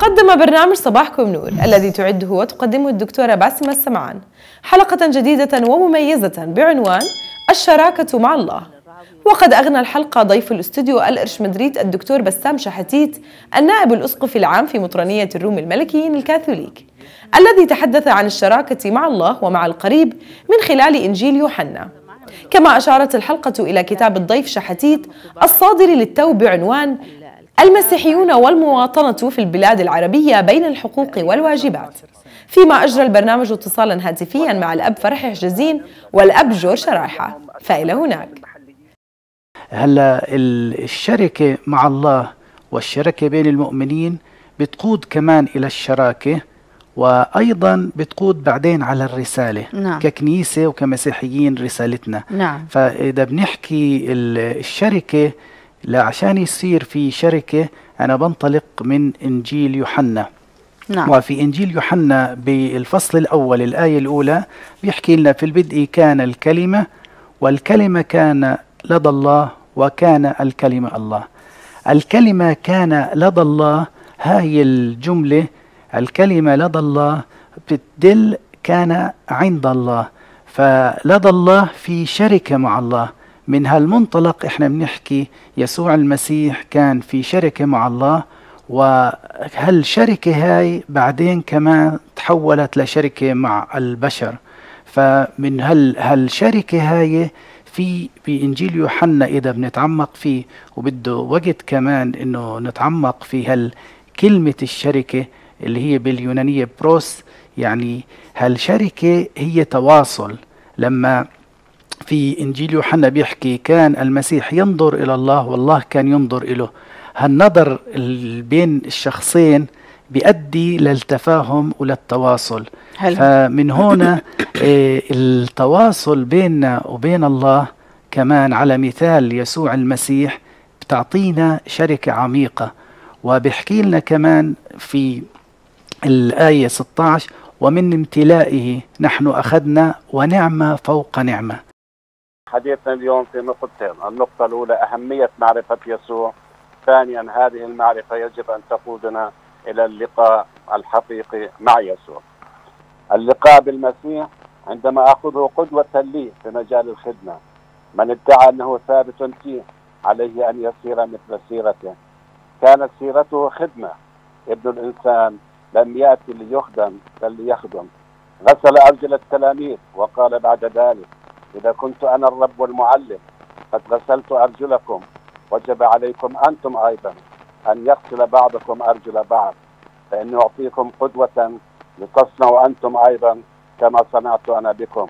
قدم برنامج صباحكم نور الذي تعده وتقدمه الدكتورة باسمة السمعان. حلقة جديدة ومميزة بعنوان الشراكة مع الله. وقد أغنى الحلقة ضيف الاستوديو الإرش مدريد الدكتور بسام شحاتيت النائب الأسقف العام في مطرانية الروم الملكيين الكاثوليك الذي تحدث عن الشراكة مع الله ومع القريب من خلال إنجيل يوحنا. كما أشارت الحلقة إلى كتاب الضيف شحاتيت الصادر للتو بعنوان المسيحيون والمواطنة في البلاد العربية بين الحقوق والواجبات. فيما أجرى البرنامج اتصالا هاتفيا مع الأب فرح حجازين والأب جور شرايحة. فإلى هناك. هلا الشركة مع الله والشركة بين المؤمنين بتقود كمان إلى الشراكة وأيضا بتقود بعدين على الرسالة نعم. ككنيسة وكمسيحيين رسالتنا. نعم. فإذا بنحكي الشركة عشان يصير في شركة أنا بنطلق من إنجيل يوحنا. نعم. وفي إنجيل يوحنا بالفصل الأول الآية الأولى بيحكي لنا في البدء كان الكلمة والكلمة كان لدى الله وكان الكلمة الله. الكلمة كان لدى الله هاي الجملة الكلمة لدى الله بتدل كان عند الله. فلدى الله في شركة مع الله. من هالمنطلق إحنا بنحكي يسوع المسيح كان في شركة مع الله وهالشركة هاي بعدين كمان تحولت لشركة مع البشر. فمن هال هالشركة هاي في بإنجيل يوحنا إذا بنتعمق فيه وبده وقت كمان إنه نتعمق في هالكلمة الشركة اللي هي باليونانية بروس. يعني هالشركة هي تواصل. لما في إنجيل يوحنا بيحكي كان المسيح ينظر إلى الله والله كان ينظر إله هالنظر بين الشخصين بيؤدي للتفاهم وللتواصل. حلو. فمن هنا آه، التواصل بيننا وبين الله كمان على مثال يسوع المسيح بتعطينا شركة عميقة. وبيحكي لنا كمان في الآية 16 ومن امتلائه نحن أخذنا ونعمة فوق نعمة. حديثنا اليوم في نقطتين النقطة الأولى أهمية معرفة يسوع. ثانيا هذه المعرفة يجب أن تقودنا إلى اللقاء الحقيقي مع يسوع. اللقاء بالمسيح عندما أخذه قدوة لي في مجال الخدمة. من ادعى أنه ثابت فيه عليه أن يسير مثل سيرته. كانت سيرته خدمة. ابن الإنسان لم يأتي ليخدم بل ليخدم. غسل أرجل التلاميذ وقال بعد ذلك إذا كنت أنا الرب والمعلم قد غسلت أرجلكم وجب عليكم أنتم أيضا أن يغسل بعضكم أرجل بعض فإني أعطيكم قدوة لتصنعوا أنتم أيضا كما صنعت أنا بكم.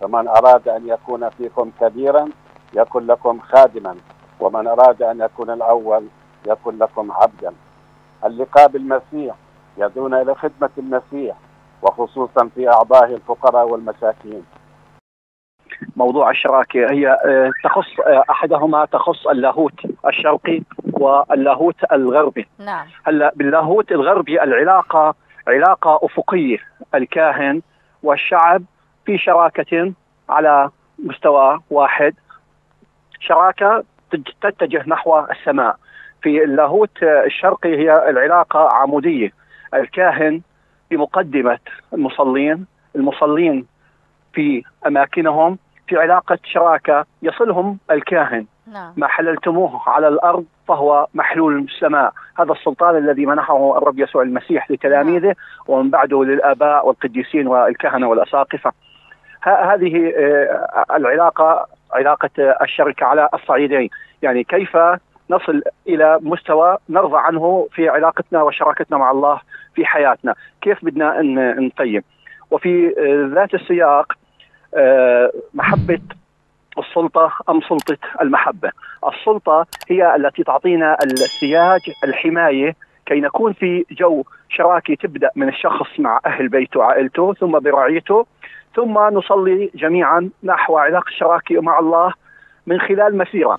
فمن أراد أن يكون فيكم كبيرا يكن لكم خادما ومن أراد أن يكون الأول يكن لكم عبدا. اللقاء بالمسيح يدعونا إلى خدمة المسيح وخصوصا في أعضائه الفقراء والمساكين. موضوع الشراكة. هي آه، تخص آه، أحدهما تخص اللاهوت الشرقي واللاهوت الغربي. نعم. هلأ باللاهوت الغربي العلاقة علاقة أفقية الكاهن والشعب في شراكة على مستوى واحد. شراكة تتجه نحو السماء. في اللاهوت الشرقي هي العلاقة عمودية. الكاهن بمقدمه المصلين المصلين في أماكنهم في علاقة شراكة يصلهم الكاهن. نعم. ما حللتموه على الأرض فهو محلول السماء، هذا السلطان الذي منحه الرب يسوع المسيح لتلاميذه ومن بعده للآباء والقديسين والكهنة والأساقفة. ه- هذه آه، العلاقة علاقة الشركة على الصعيدين، يعني كيف نصل إلى مستوى نرضى عنه في علاقتنا وشراكتنا مع الله في حياتنا، كيف بدنا نقيم؟ وفي آه، ذات السياق محبة السلطة أم سلطة المحبة؟ السلطة هي التي تعطينا السياج الحماية كي نكون في جو شراكي تبدأ من الشخص مع أهل بيته وعائلته ثم برعيته ثم نصلي جميعا نحو علاقة شراكة مع الله من خلال مسيرة.